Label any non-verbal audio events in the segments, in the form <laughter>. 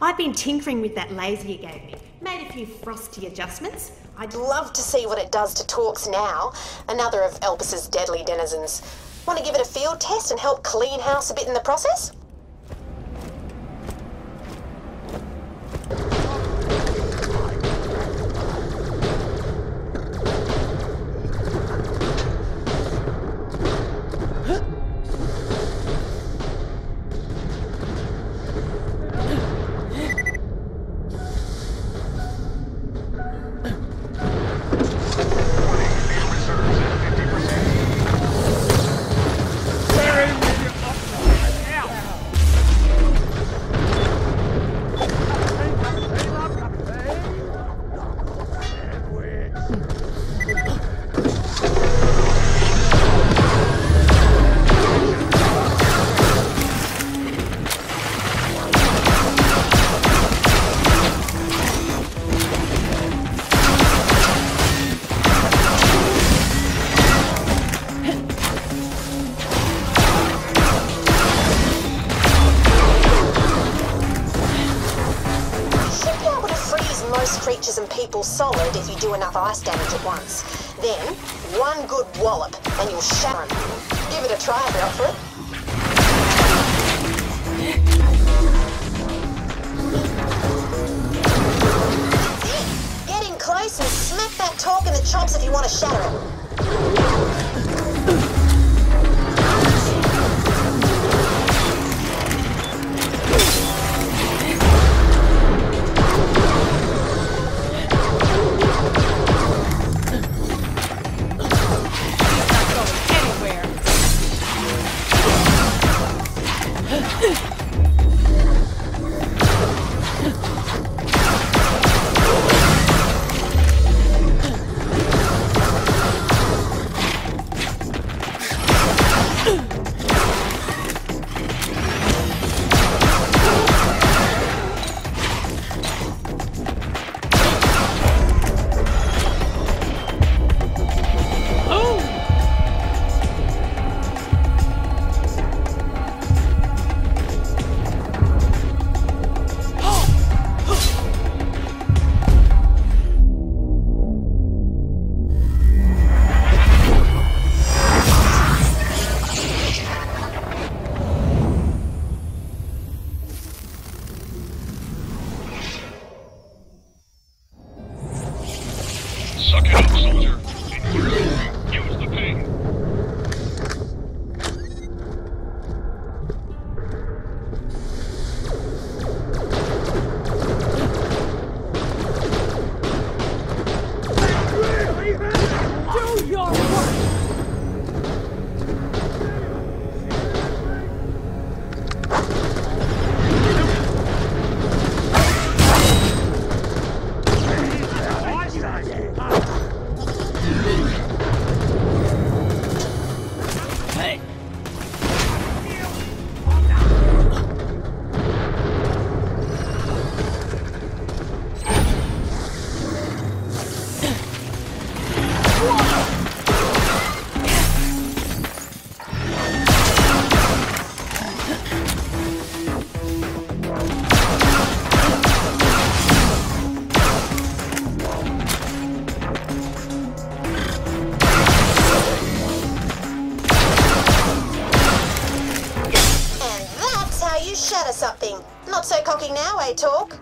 I've been tinkering with that laser you gave me. Made a few frosty adjustments. I'd love to see what it does to torks now, another of Elpis's deadly denizens. Want to give it a field test and help clean house a bit in the process? Most creatures and people solid if you do enough ice damage at once. Then, one good wallop, and you'll shatter them. Give it a try it. Get in close and smack that tork in the chops if you want to shatter it. Ugh! <laughs> something. Not so cocky now, eh, Tork?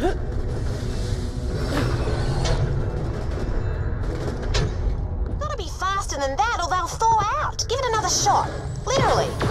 Gotta be faster than that or they'll thaw out. Give it another shot. Literally.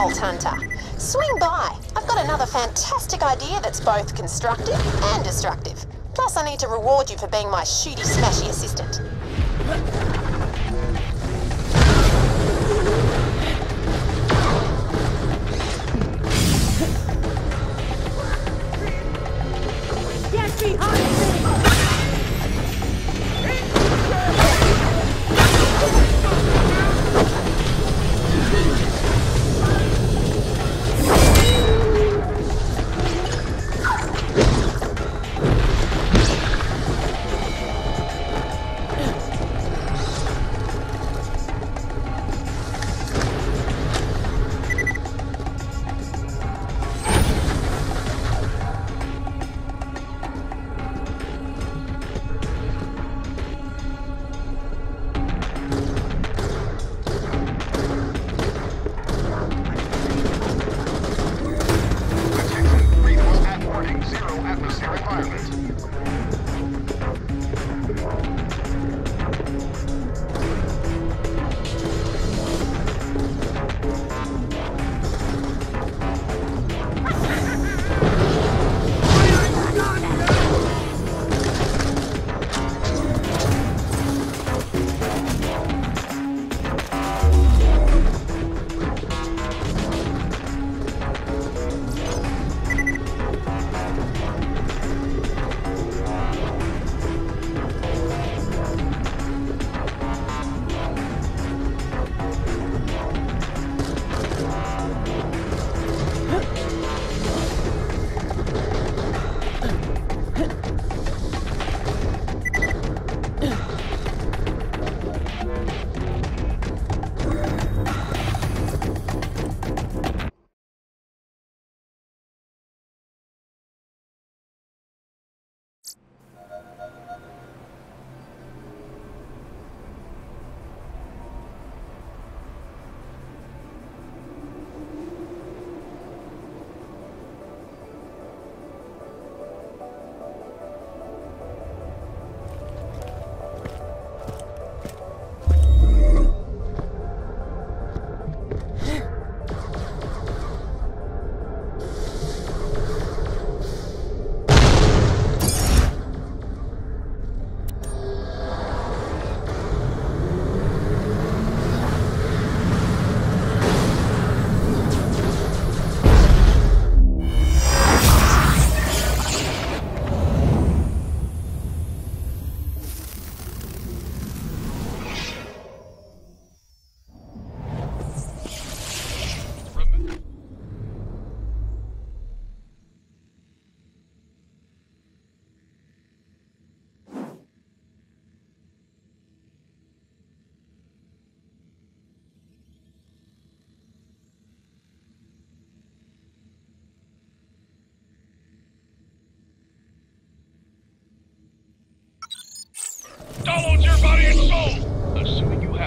Vault Hunter. Swing by. I've got another fantastic idea that's both constructive and destructive. Plus, I need to reward you for being my shooty smashy assistant.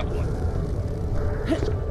Have one. <laughs>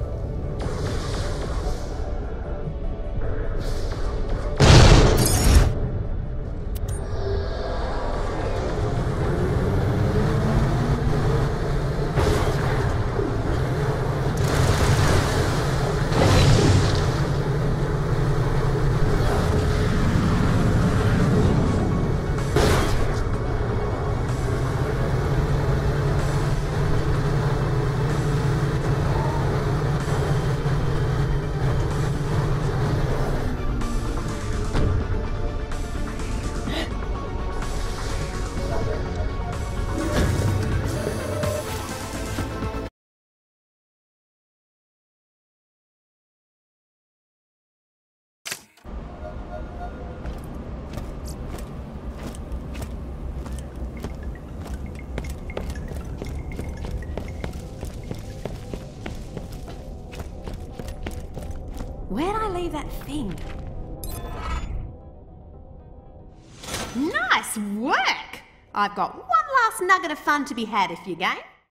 That thing? Nice work! I've got one last nugget of fun to be had if you game.